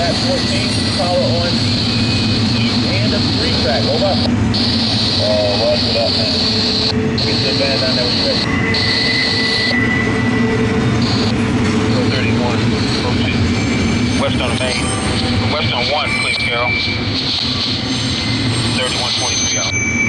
that 14, power on the east end of the green track. Over. Uh, roger that, man. Get the van down there when you're ready. 31, approaching west on main. West on 1, please, Carol. 3123 out.